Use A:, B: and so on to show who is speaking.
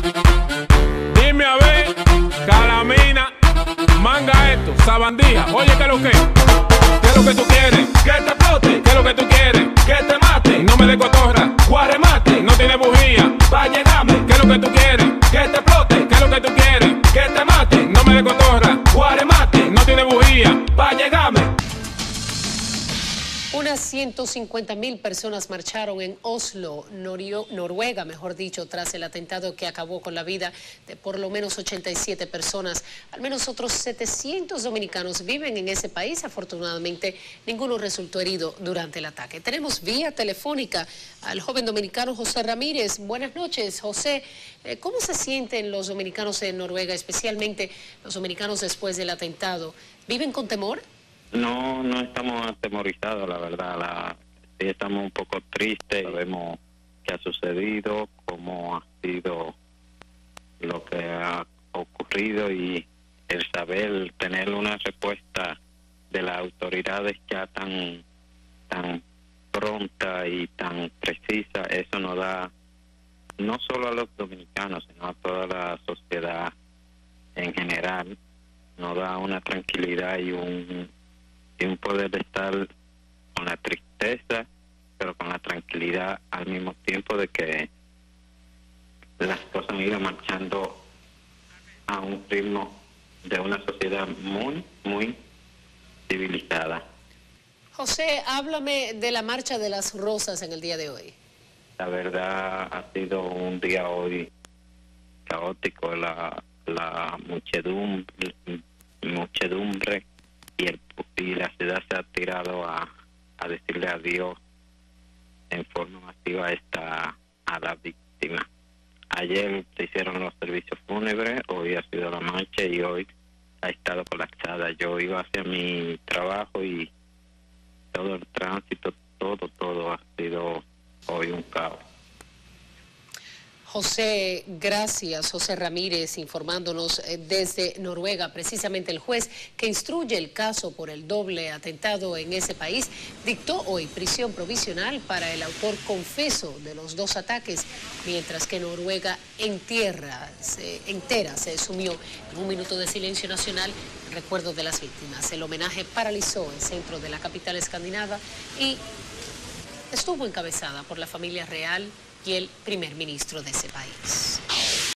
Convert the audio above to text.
A: Dime a ver, calamina, manga esto, sabandija. Oye, ¿qué es lo que? ¿Qué es lo que tú quieres? Que te explote. ¿Qué es lo que tú quieres? Que te mate. No me de cotorra. Guaremate. No tiene bujía. Va a llegarme. ¿Qué es lo que tú quieres? Que te explote. ¿Qué es lo que tú quieres? Que te mate. No me de cotorra. Guaremate. No tiene bujía. Va a llegarme.
B: Unas 150 mil personas marcharon en Oslo, Noruega, mejor dicho, tras el atentado que acabó con la vida de por lo menos 87 personas. Al menos otros 700 dominicanos viven en ese país. Afortunadamente, ninguno resultó herido durante el ataque. Tenemos vía telefónica al joven dominicano José Ramírez. Buenas noches, José. Eh, ¿Cómo se sienten los dominicanos en Noruega, especialmente los dominicanos después del atentado? ¿Viven con temor?
C: No, no estamos atemorizados, la verdad. La, sí estamos un poco tristes. Sabemos qué ha sucedido, cómo ha sido lo que ha ocurrido y el saber tener una respuesta de las autoridades ya tan tan pronta y tan precisa, eso nos da no solo a los dominicanos, sino a toda la sociedad en general, nos da una tranquilidad y un y un poder estar con la tristeza, pero con la tranquilidad al mismo tiempo de que las cosas han ido marchando a un ritmo de una sociedad muy, muy civilizada.
B: José, háblame de la marcha de las rosas en el día de hoy.
C: La verdad ha sido un día hoy caótico, la, la muchedumbre, muchedumbre la ciudad se ha tirado a, a decirle adiós en forma masiva a, esta, a la víctima. Ayer se hicieron los servicios fúnebres, hoy ha sido la marcha y hoy ha estado colapsada. Yo iba hacia mi trabajo y todo el tránsito, todo, todo ha sido hoy un caos.
B: José, gracias. José Ramírez informándonos eh, desde Noruega. Precisamente el juez que instruye el caso por el doble atentado en ese país dictó hoy prisión provisional para el autor confeso de los dos ataques, mientras que Noruega en tierra se, entera se sumió en un minuto de silencio nacional en recuerdo de las víctimas. El homenaje paralizó el centro de la capital escandinava y estuvo encabezada por la familia real y el primer ministro de ese país.